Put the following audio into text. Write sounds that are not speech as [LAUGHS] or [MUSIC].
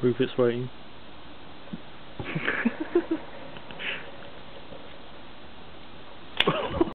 Rupert's waiting. [LAUGHS]